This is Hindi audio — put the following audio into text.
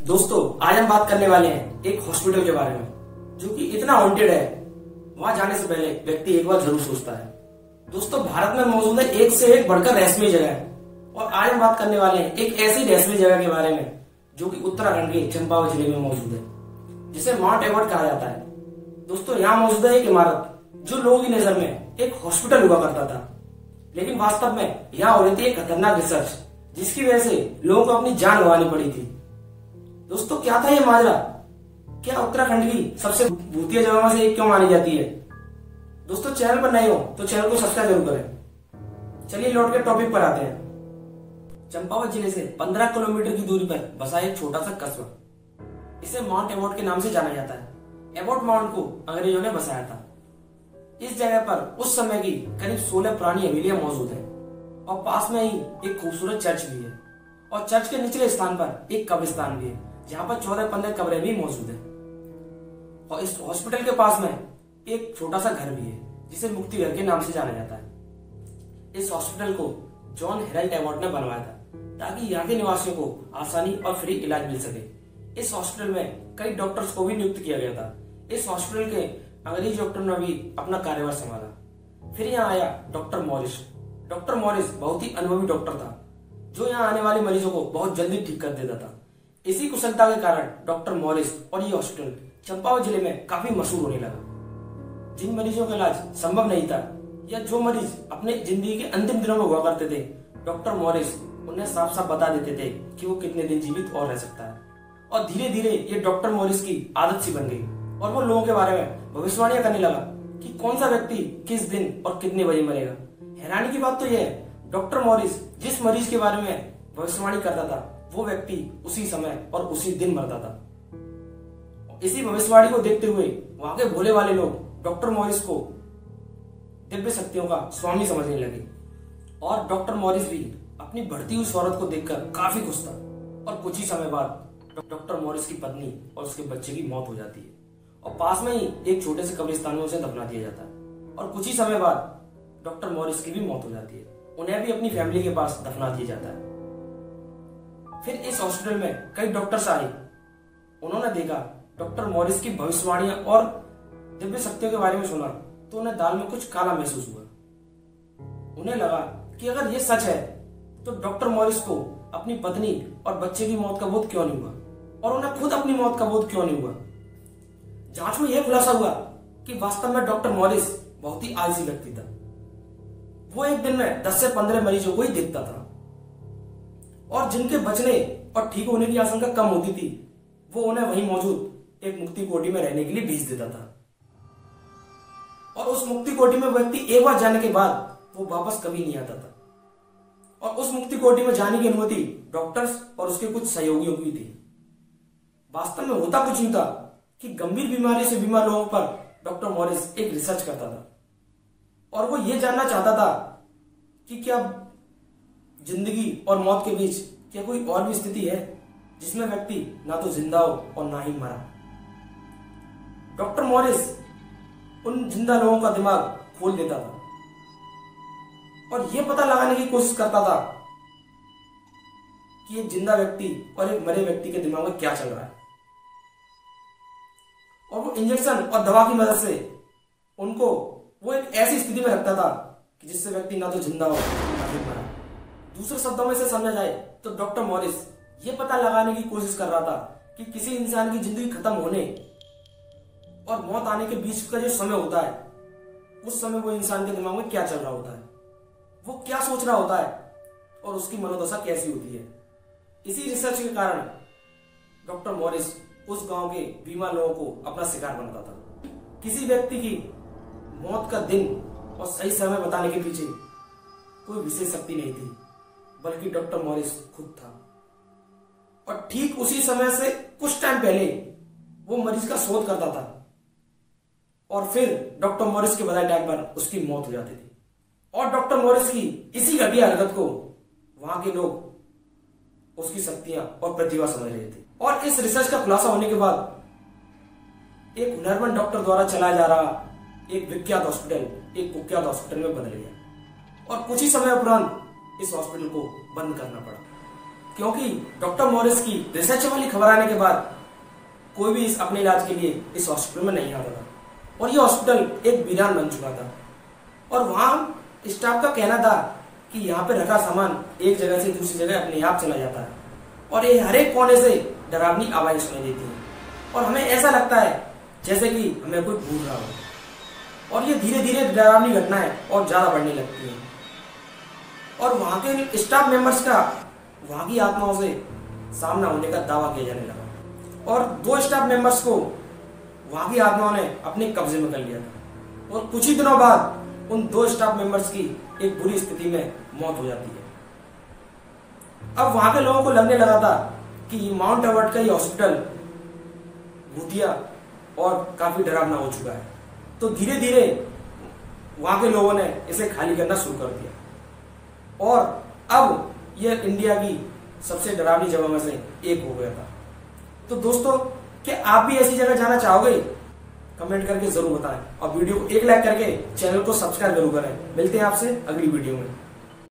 दोस्तों, आज हम बात करने वाले हैं एक हॉस्पिटल के बारे में, जो कि इतना हॉन्टेड है। वहाँ जाने से पहले व्यक्ति एक बार ज़रूर सोचता है। दोस्तों, भारत में मौजूद है एक से एक बढ़कर रहस्यमय जगह। है और आज हम बात करने वाले हैं एक ऐसी रहस्यमय जगह के बारे में, जो कि उत्तराखंड के चंपावत ज़िले में मौजूद है, जिसे माउंट एवर्ट कहा जाता है। दोस्तों, यहाँ मौजूद है एक इमारत, जो लोगों की नज़र में एक हॉस्पिटल हुआ करता था। लेकिन वास्तव में यहाँ हो रही थी एक खतरनाक रिसर्च जिसकी वजह से लोगों को अपनी जान गंवानी पड़ी थी। दोस्तों, क्या था ये माजरा? क्या उत्तराखंड की सबसे भूतिया जगह से एक क्यों मानी जाती है? दोस्तों, चैनल पर नए हो तो चैनल को सब्सक्राइब ज़रूर करें। चलिए, लौट के टॉपिक पर आते हैं। चंपावत ज़िले से 15 किलोमीटर की दूरी पर बसा एक छोटा सा कस्बा। इसे माउंट एवोर्ड के नाम से जाना जाता है। एवोर्ड माउंट को अंग्रेज़ों ने बसाया था। इस जगह पर उस समय की करीब 16 पुरानी हवेलियाँ मौजूद है और पास में ही एक खूबसूरत चर्च भी है और चर्च के निचले स्थान पर एक कब्रिस्तान भी है। जहाँ पर चौदह पंद्रह कमरे भी मौजूद है। और इस हॉस्पिटल के पास में एक छोटा सा घर भी है, जिसे मुक्ति घर के नाम से जाना जाता है। इस हॉस्पिटल को जॉन हेराल्ड अवार्ड ने बनवाया था, ताकि यहाँ के निवासियों को आसानी और फ्री इलाज मिल सके। इस हॉस्पिटल में कई डॉक्टर्स को भी नियुक्त किया गया था। इस हॉस्पिटल के अंग्रेज़ी डॉक्टर ने भी अपना कार्यभार संभाला। फिर यहाँ आया डॉक्टर मॉरिस डॉक्टर मॉरिस बहुत ही अनुभवी डॉक्टर था, जो यहाँ आने वाले मरीजों को बहुत जल्दी ठीक कर देता था। इसी कुशलता के कारण डॉक्टर मॉरिस और ये हॉस्पिटल चंपावत ज़िले में काफ़ी मशहूर होने लगा। जिन मरीजों का इलाज संभव नहीं था, या जो मरीज़ अपने ज़िंदगी के अंतिम दिनों में हुआ करते थे, डॉक्टर मॉरिस उन्हें साफ़ साफ़ बता देते थे कि वो कितने दिन जीवित और रह सकता है। और धीरे धीरे ये डॉक्टर मॉरिस की आदत सी बन गई और वो लोगों के बारे में भविष्यवाणियाँ करने लगा कि कौन सा व्यक्ति किस दिन और कितने बजे मरेगा। हैरानी की बात तो यह है, डॉक्टर मॉरिस जिस मरीज़ के बारे में भविष्यवाणी करता था वो व्यक्ति उसी समय और उसी दिन मरता था। इसी भविष्यवाणी को देखते हुए वहाँ के भोले वाले लोग, डॉक्टर मॉरिस को दिव्य शक्तियों का स्वामी समझने लगे। और डॉक्टर मॉरिस भी अपनी बढ़ती हुई शौरत को देखकर काफ़ी खुश था। और कुछ ही समय बाद डॉक्टर मॉरिस की पत्नी और उसके बच्चे की मौत हो जाती है। और पास में ही एक छोटे से कब्रिस्तान में उसे दफना दिया जाता है। और कुछ ही समय बाद डॉक्टर मॉरिस की भी मौत हो जाती है। उन्हें भी अपनी फैमिली के पास दफना दिया जाता है। फिर इस हॉस्पिटल में कई डॉक्टर्स आए। उन्होंने देखा, डॉक्टर मॉरिस की भविष्यवाणियाँ और दिव्य शक्तियों के बारे में सुना तो उन्हें दाल में कुछ काला महसूस हुआ। उन्हें लगा कि अगर ये सच है तो डॉक्टर मॉरिस को अपनी पत्नी और बच्चे की मौत का बोध क्यों नहीं हुआ? और उन्हें खुद अपनी मौत का बोध क्यों नहीं हुआ? जाँच में यह खुलासा हुआ कि वास्तव में डॉक्टर मॉरिस बहुत ही आलसी व्यक्ति था। वो एक दिन में 10 से 15 मरीजों को ही देखता था। और जिनके बचने और ठीक होने की आशंका कम होती थी, वो उन्हें वहीं मौजूद एक मुक्ति कोटी में रहने के लिए भेज देता था। और उस मुक्ति कोटी में व्यक्ति एक बार जाने के बाद वो वापस कभी नहीं आता था। और उस मुक्ति कोटी में जाने की अनुमति डॉक्टर्स और उसके कुछ सहयोगियों की थी। वास्तव में होता कुछ नहीं था कि गंभीर बीमारी से बीमार लोगों पर डॉक्टर मॉरिस एक रिसर्च करता था। और वो ये जानना चाहता था कि क्या ज़िंदगी और मौत के बीच क्या कोई और भी स्थिति है जिसमें व्यक्ति ना तो ज़िंदा हो और ना ही मरा? डॉक्टर मॉरिस उन ज़िंदा लोगों का दिमाग खोल देता था और यह पता लगाने की कोशिश करता था कि एक ज़िंदा व्यक्ति और एक मरे व्यक्ति के दिमाग में क्या चल रहा है। और वो इंजेक्शन और दवा की मदद से उनको वो एक ऐसी स्थिति में रखता था कि जिससे व्यक्ति ना तो ज़िंदा हो, ना ही मरा। दूसरे शब्दों में से समझा जाए तो डॉक्टर मॉरिस ये पता लगाने की कोशिश कर रहा था कि किसी इंसान की ज़िंदगी खत्म होने और मौत आने के बीच का जो समय होता है, उस समय वो इंसान के दिमाग में क्या चल रहा होता है? वो क्या सोच रहा होता है? और उसकी मनोदशा कैसी होती है? इसी रिसर्च के कारण डॉक्टर मॉरिस उस गाँव के बीमार लोगों को अपना शिकार बनता था। किसी व्यक्ति की मौत का दिन और सही समय बताने के पीछे कोई विशेष शक्ति नहीं थी। बल्कि डॉक्टर मॉरिस खुद था। और ठीक उसी समय से, कुछ टाइम पहले, वो मरीज़ का शोध करता था। और फिर डॉक्टर मॉरिस के बताए टाइम पर उसकी मौत हो जाती थी। और डॉक्टर मॉरिस की इसी घटिया हरकत को, वहाँ के लोग उसकी शक्तियाँ और प्रतिभा समझ रहे थे। और इस रिसर्च का खुलासा होने के बाद, एक हुनरमंद डॉक्टर द्वारा चलाया जा रहा एक विख्यात हॉस्पिटल एक कुख्यात हॉस्पिटल में बदल गया। और कुछ ही समय उपरांत इस हॉस्पिटल को बंद करना पड़ा। क्योंकि डॉक्टर मॉरिस की रिसर्च वाली खबर आने के बाद कोई भी इस अपने इलाज के लिए इस हॉस्पिटल में नहीं आता था। और ये हॉस्पिटल एक वीरान बन चुका था। और वहाँ स्टाफ का कहना था कि यहाँ पे रखा सामान एक जगह से दूसरी जगह अपने आप चला जाता है। और ये हर एक कोने से डरावनी आवाज़ सुनाई देती है। और हमें ऐसा लगता है जैसे कि हमें कोई भूल रहा हो। और ये धीरे धीरे डरावनी घटनाएँ और ज़्यादा बढ़ने लगती है। और वहाँ के स्टाफ मेंबर्स का वहाँ की आत्माओं से सामना होने का दावा किया जाने लगा। और दो स्टाफ मेंबर्स को वहाँ की आत्माओं ने अपने कब्जे में कर लिया था। और कुछ ही दिनों बाद उन दो स्टाफ मेंबर्स की एक बुरी स्थिति में मौत हो जाती है। अब वहाँ के लोगों को लगने लगा था कि माउंट एवर्ट का ये हॉस्पिटल भूतिया और काफ़ी डरावना हो चुका है। तो धीरे धीरे वहाँ के लोगों ने इसे खाली करना शुरू कर दिया। और अब यह इंडिया की सबसे डरावनी जगह में से एक हो गया था। तो दोस्तों, क्या आप भी ऐसी जगह जाना चाहोगे? कमेंट करके ज़रूर बताएँ और वीडियो को एक लाइक करके चैनल को सब्सक्राइब ज़रूर करें। मिलते हैं आपसे अगली वीडियो में।